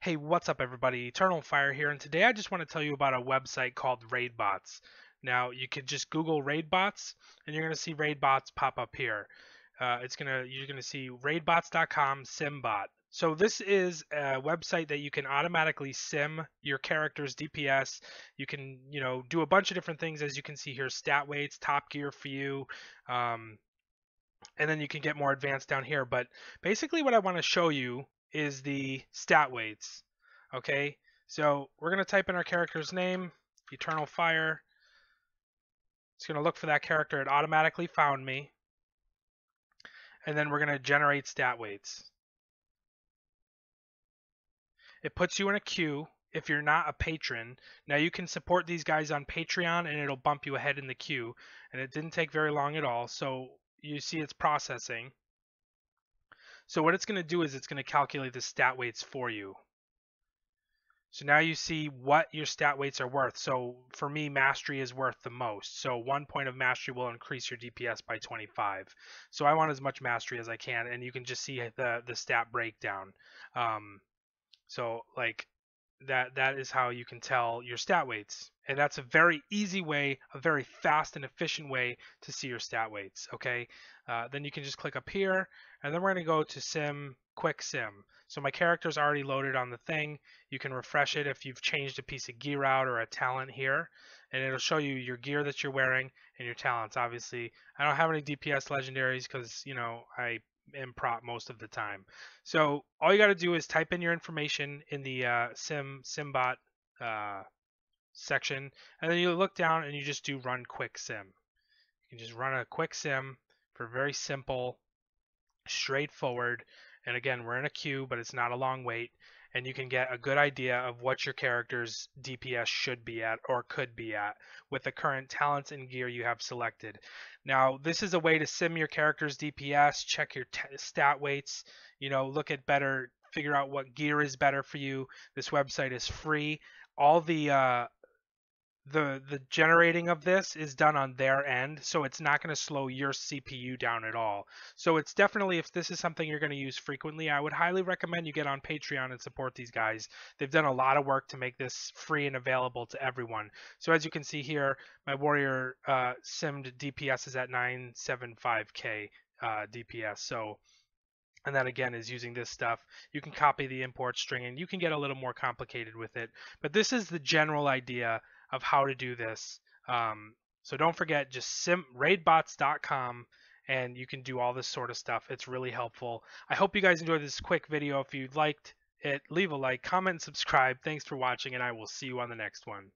Hey, what's up, everybody? Eternal Fire here, and today I just want to tell you about a website called RaidBots. Now, you could just Google RaidBots, and you're going to see RaidBots pop up here. Uh, it's gonna you're going to see RaidBots.com SimBot. So this is a website that you can automatically sim your character's DPS. You can, you know, do a bunch of different things as you can see here: stat weights, top gear for you. Um, and then you can get more advanced down here. But basically, what I want to show you is the stat weights. Okay, so we're going to type in our character's name, Eternal Fire. It's going to look for that character. It automatically found me. And then we're going to generate stat weights. It puts you in a queue if you're not a patron. Now you can support these guys on Patreon and it'll bump you ahead in the queue. And it didn't take very long at all. So you see it's processing. So what it's going to do is it's going to calculate the stat weights for you. So now you see what your stat weights are worth. So for me, mastery is worth the most. So one point of mastery will increase your DPS by 25. So I want as much mastery as I can, and you can just see the the stat breakdown. Um, so like that that is how you can tell your stat weights. And that's a very easy way, a very fast and efficient way to see your stat weights. Okay. Uh, then you can just click up here, and then we're going to go to Sim Quick Sim. So my character is already loaded on the thing. You can refresh it if you've changed a piece of gear out or a talent here, and it'll show you your gear that you're wearing and your talents. Obviously, I don't have any DPS legendaries because you know I am prot most of the time. So all you got to do is type in your information in the uh, Sim Simbot uh, section, and then you look down and you just do Run Quick Sim. You can just run a quick sim for very simple, straightforward. And again, we're in a queue, but it's not a long wait. And you can get a good idea of what your character's DPS should be at or could be at with the current talents and gear you have selected. Now, this is a way to sim your character's DPS, check your t- stat weights, you know, look at better, figure out what gear is better for you. This website is free. All the uh, the the generating of this is done on their end so it's not going to slow your cpu down at all so it's definitely if this is something you're going to use frequently i would highly recommend you get on patreon and support these guys they've done a lot of work to make this free and available to everyone so as you can see here my warrior uh, simmed dps is at 975k uh, dps so and that again is using this stuff. You can copy the import string and you can get a little more complicated with it. But this is the general idea of how to do this. Um, so don't forget, just sim raidbots.com and you can do all this sort of stuff. It's really helpful. I hope you guys enjoyed this quick video. If you liked it, leave a like, comment, and subscribe. Thanks for watching, and I will see you on the next one.